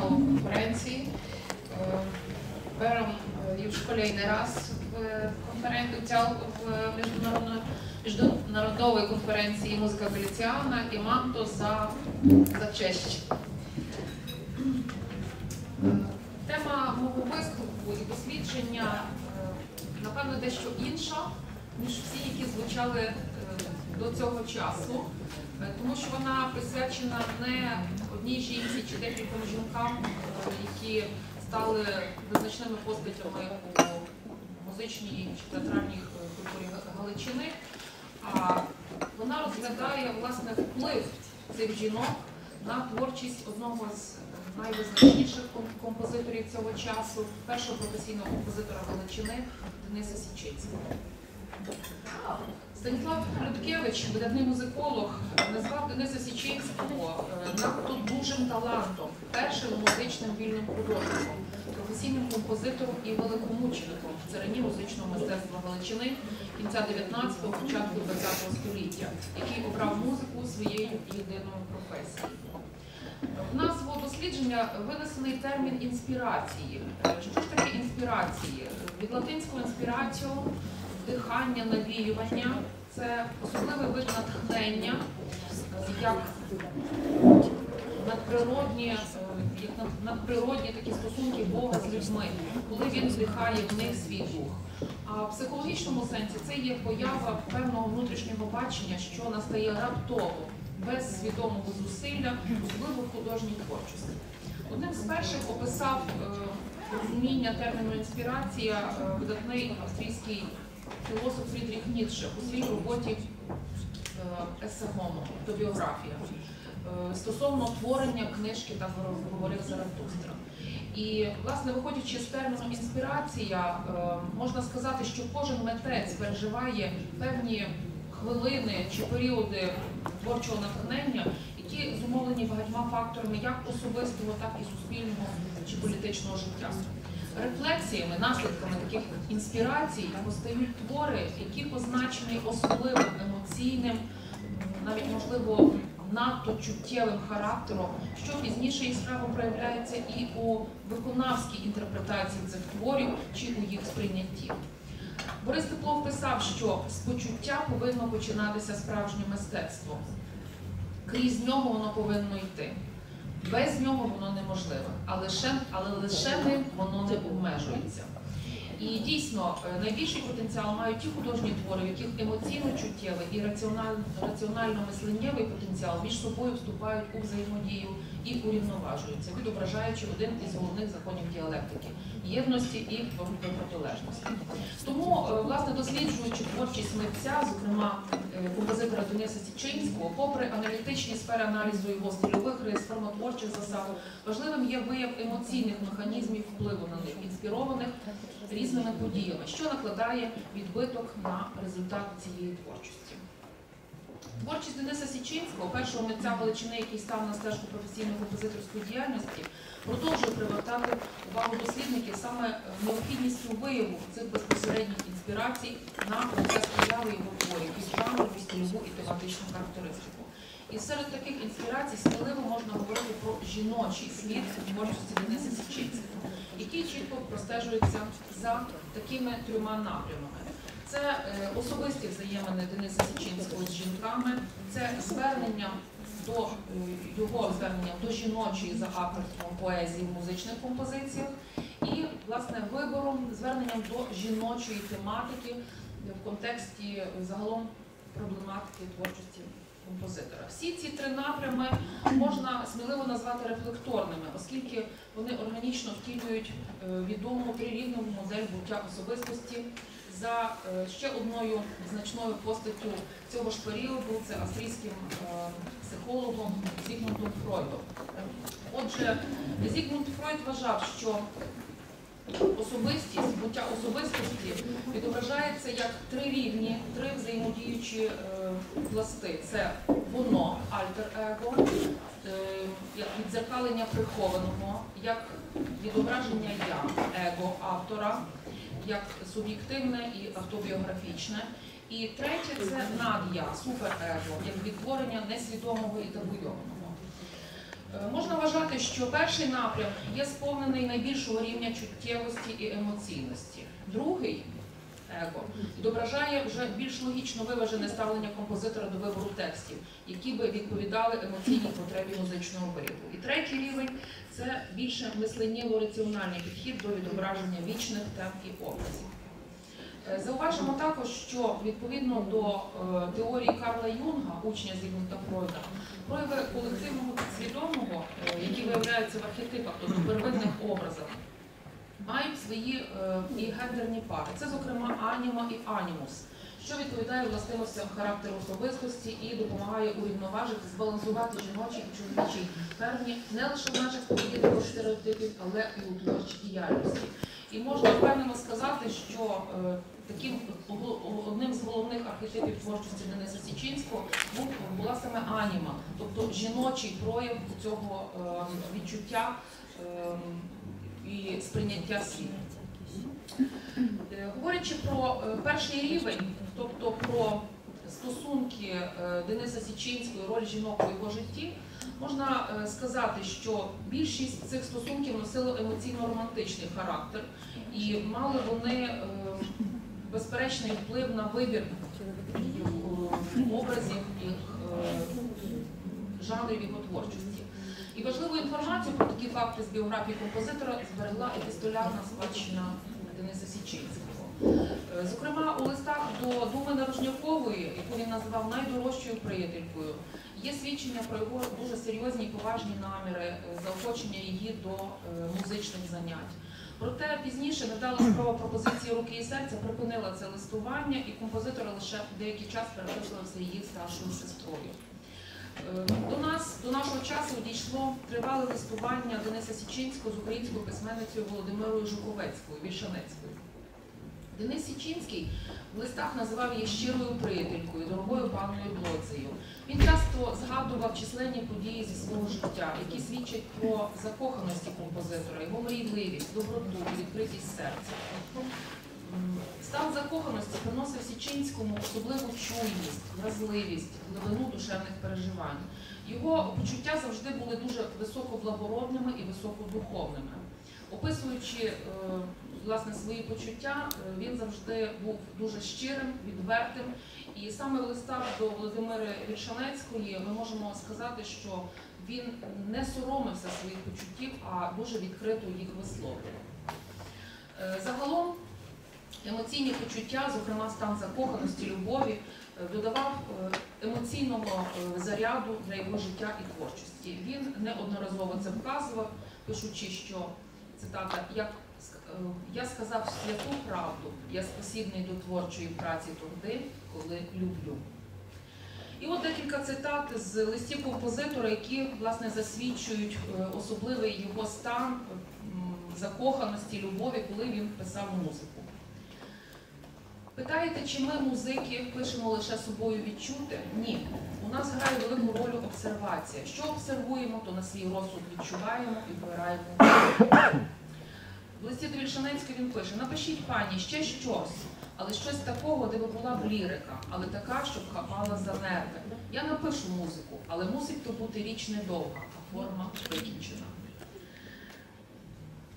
цікаву конференції. Е, Берем е, już kolejny raz w konferencji, udział w międzynarodnej, międzynarodowej konferencji Muzyka Galicjana i mam to za, za cześć. Е, Тема мого виступу і дослідження напевно дещо інша, ніж всі, які звучали до цього часу, тому що вона присвячена не одній жінці чи декільком жінкам, які стали визначними постатями у музичній чи театральній культурі Галичини, а вона розглядає власне вплив цих жінок на творчість одного з найвизначніших композиторів цього часу, першого професійного композитора Галичини Дениса Січицького. Станіслав Людкевич, видатний музиколог, назвав Дениса Січинського е, надто дужим талантом, першим музичним вільним художником, професійним композитором і великомучеником в царині музичного мистецтва Галичини кінця 19-го, початку 20-го століття, який обрав музику своєю єдиною професією. В назву дослідження винесений термін інспірації. Е, Що ж таке інспірації? Від латинського інспіраціо вдихання, навіювання це особливий вид натхнення, як надприродні, як надприродні такі стосунки Бога з людьми, коли він вдихає в них свій дух. А в психологічному сенсі це є поява певного внутрішнього бачення, що настає раптово, без свідомого зусилля, особливо в художній творчості. Одним з перших описав е, розуміння терміну інспірація е, видатний австрійський філософ Фрідріх Ніцше у своїй роботі е, Есе автобіографія, е, стосовно творення книжки так говорив Заратустра. І, власне, виходячи з терміну інспірація, е, можна сказати, що кожен митець переживає певні хвилини чи періоди творчого натхнення, які зумовлені багатьма факторами як особистого, так і суспільного чи політичного життя. Рефлексіями, наслідками таких інспірацій постають твори, які позначені особливим емоційним, навіть можливо надто чуттєвим характером, що пізніше яскраво проявляється і у виконавській інтерпретації цих творів чи у їх сприйнятті. Борис Теплов писав, що з почуття повинно починатися справжнє мистецтво. Крізь нього воно повинно йти. Без нього воно неможливе, а лише, але лише ним воно не обмежується. І дійсно е, найбільший потенціал мають ті художні твори, в яких емоційно-чуттєвий і раціонально- раціонально-мисленнєвий потенціал між собою вступають у взаємодію і урівноважуються, відображаючи один із головних законів діалектики єдності і протилежності. Тому, е, власне, досліджуючи творчість митця, зокрема Дениса Січинського, попри аналітичні сфери аналізу його стильових рис, формотворчих засад, важливим є вияв емоційних механізмів впливу на них, інспірованих різними подіями, що накладає відбиток на результат цієї творчості. Творчість Дениса Січинського, першого митця Галичини, який став на стежку професійної композиторської діяльності, продовжує привертати увагу дослідників саме необхідністю вияву цих безпосередніх інспірацій на процес його творів із жанрову, стильову і тематичну характеристику. І серед таких інспірацій сміливо можна говорити про жіночий слід творчості Дениса Січинського, який чітко простежується за такими трьома напрямами. Це е, особисті взаємини Дениса Січинського з жінками, це звернення до е, його звернення до жіночої за авторством поезії в музичних композиціях і власне вибором, зверненням до жіночої тематики в контексті загалом проблематики творчості композитора. Всі ці три напрями можна сміливо назвати рефлекторними, оскільки вони органічно втілюють е, відому трирівну модель буття особистості за е, ще одною значною постаттю цього ж періоду це австрійським е, психологом Зігмундом Фройдом. Отже, Зігмунд Фройд вважав, що особистість, буття особистості відображається як три рівні, три взаємодіючі е, пласти. Це воно, альтер-его, відзеркалення прихованого, як відображення я, его автора, як суб'єктивне і автобіографічне. І третє це над'я, суперего, як відтворення несвідомого і табуйованого. Е, Можна вважати, що перший напрям є сповнений найбільшого рівня чуттєвості і емоційності. Другий его відображає вже більш логічно виважене ставлення композитора до вибору текстів, які би відповідали емоційній потребі музичного вияву. І третій рівень це більше мисленнєво-раціональний підхід до відображення вічних тем і образів. Е, Зауважимо також, що відповідно до е, теорії Карла Юнга, учня Зігмунда Фройда, прояви колективного підсвідомого, е, які виявляються в архетипах, тобто первинних образах, мають свої е, гендерні пари. Це, зокрема, аніма і анімус, що відповідає властивостям характеру особистості і допомагає урівноважити, збалансувати жіночі і чоловічі певні не лише в межах поведінкових стереотипів, але і у творчій діяльності. І можна впевнено сказати, що е, таким одним з головних архетипів творчості Дениса Січинського був була саме аніма, тобто жіночий прояв цього е, відчуття е, і сприйняття світу. Е, Говорячи про е, перший рівень, тобто про стосунки е, Дениса Січинського, роль жінок у його житті, можна сказати, що більшість цих стосунків носило емоційно-романтичний характер і мали вони безперечний вплив на вибір образів, е, жанрів його творчості. І важливу інформацію про такі факти з біографії композитора зберегла епістолярна спадщина Дениса Січинського. Е, Зокрема, у листах до Думи Нарожнякової, яку він називав найдорожчою приятелькою, є свідчення про його дуже серйозні і поважні наміри, е, заохочення її до е, музичних занять. Проте пізніше недала справа пропозиції руки і серця припинила це листування, і композитор лише деякий час переписувався її старшою сестрою. Е, До нас, до нашого часу дійшло тривале листування Дениса Січинського з українською письменницею Володимирою Жуковецькою, Вільшанецькою. Денис Січинський в листах називав її щирою приятелькою, дорогою панною Блодзею. Він часто згадував численні події зі свого життя, які свідчать про закоханості композитора, його мрійливість, доброту, відкритість серця. Стан закоханості приносив Січинському особливу чуйність, вразливість, глибину душевних переживань. Його почуття завжди були дуже високоблагородними і високодуховними. Описуючи е, власне свої почуття, е, він завжди був дуже щирим, відвертим. І саме в листах до Володимири Вільшанецької ми можемо сказати, що він не соромився своїх почуттів, а дуже відкрито їх висловлював. Е, Загалом емоційні почуття, зокрема стан закоханості, любові, е, додавав е, емоційного е, заряду для його життя і творчості. Він неодноразово це вказував, пишучи, що цитата як я сказав святу правду, я спосібний до творчої праці тоді, коли люблю. І от декілька цитат з листів композитора, які власне засвідчують особливий його стан закоханості, любові, коли він писав музику. Питаєте, чи ми, музики, пишемо лише собою відчути? Ні. У нас грає велику роль обсервація. Що обсервуємо, то на свій розсуд відчуваємо і вибираємо. В листі до Вільшанецької він пише: напишіть пані ще щось, але щось такого, де би була б лірика, але така, щоб хапала за нерви. Я напишу музику, але мусить то бути річ недовга, а форма викінчена.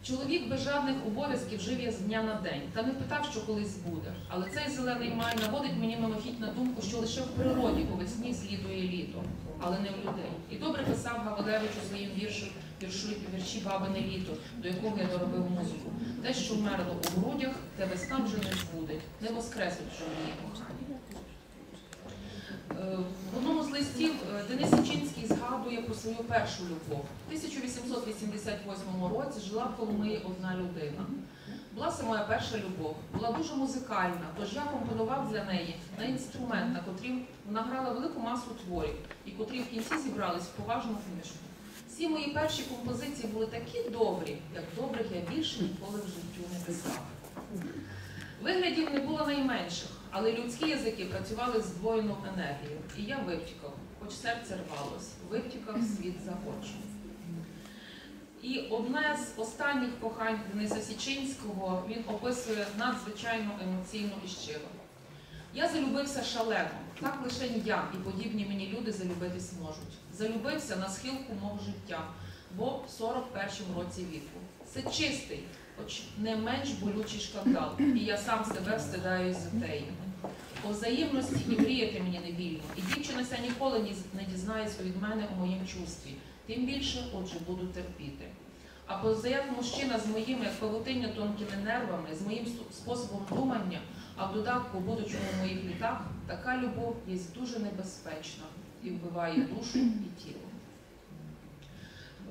Чоловік без жадних обов'язків жив я з дня на день та не питав, що колись буде. Але цей зелений май наводить мені мимохідь на думку, що лише в природі по весні слідує літо, але не в людей. І добре писав Гавелевич у своїм вірші, віршу, вірші Бабине літо, до якого я доробив музику. Те, що вмерло у грудях, те весна вже не збудить, не кохані. Е, В одному з листів е, Денис Січинський згадує про свою першу любов. У 1888 році жила в Коломиї одна людина. Була це моя перша любов, була дуже музикальна, тож я компонував для неї на інструмент, на котрім вона грала велику масу творів, і котрі в кінці зібрались в поважну книжку. Всі мої перші композиції були такі добрі, як добрих я більше ніколи в життю не писав. Виглядів не було найменших, але людські язики працювали з здвоєною енергією. І я вивтікав, хоч серце рвалось, вивтікав світ захочу. І одне з останніх кохань Дениса Січинського він описує надзвичайно емоційно і щиро. Я залюбився шалено. Так лише я і подібні мені люди залюбитись можуть. Залюбився на схилку мого життя, бо в 41-му році віку. Це чистий, хоч не менш болючий шкандал, і я сам себе встидаюсь за теї. По взаємності і мріяти мені не вільно, і дівчина ся ніколи не дізнається від мене у моїм чувстві. Тим більше, отже, буду терпіти. А позаяк мужчина з моїми павутиння тонкими нервами, з моїм способом думання, а в додатку, будучи у моїх літах, така любов є дуже небезпечна і вбиває душу і тіло.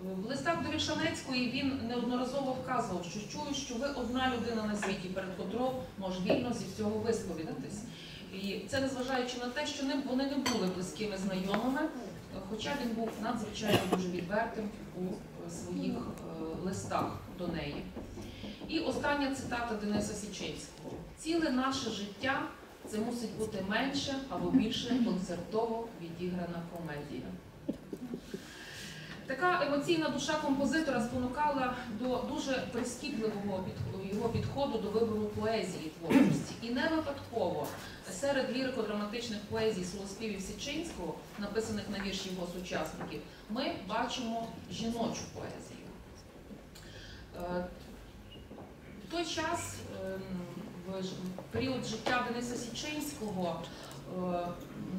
В листах до Вільшанецької він неодноразово вказував, що чую, що ви одна людина на світі, перед котрою може вільно зі всього висповідатись. І це незважаючи на те, що вони не були близькими знайомими, хоча він був надзвичайно дуже відвертим у своїх е, листах до неї. І остання цитата Дениса Січинського: ціле наше життя це мусить бути менше або більше концертово відіграна комедія. Така емоційна душа композитора спонукала до дуже прискіпливого його підходу до вибору поезії творчості. І не випадково серед лірико-драматичних поезій словоспівів Січинського, написаних на вірші його сучасників, ми бачимо жіночу поезію. Е, В той час, ем, в період життя Дениса Січинського, е,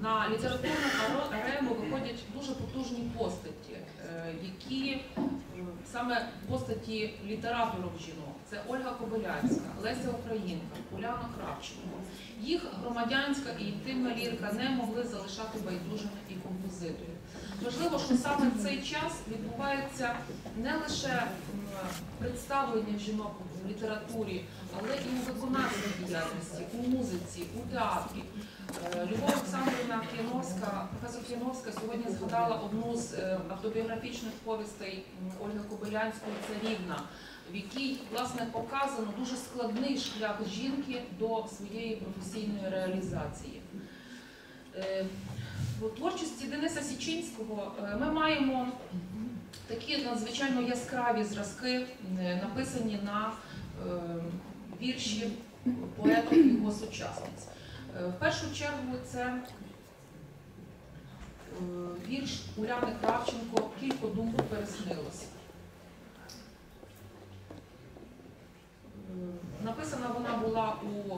на літературну аро- арену виходять дуже потужні постаті, е, які саме постаті літераторів жінок. Це Ольга Кобилянська, Леся Українка, Уляна Кравченко. Їх громадянська і інтимна лірика не могли залишати байдужими і композиторів. Важливо, що саме в цей час відбувається не лише представлення жінок в літературі, але і у виконавчій діяльності, у музиці, у театрі. Е, Любов Олександрівна Кліновська, професор Кліновська сьогодні згадала одну з е, автобіографічних повістей Ольги Кобилянської «Царівна», в якій власне показано дуже складний шлях жінки до своєї професійної реалізації. Е, У творчості Дениса Січинського е, ми маємо такі надзвичайно яскраві зразки, е, написані на е, вірші поеток і його сучасниць. Е, В першу чергу це е, вірш Уляни Кравченко Кілько думку переснилося. Е, Написана вона була у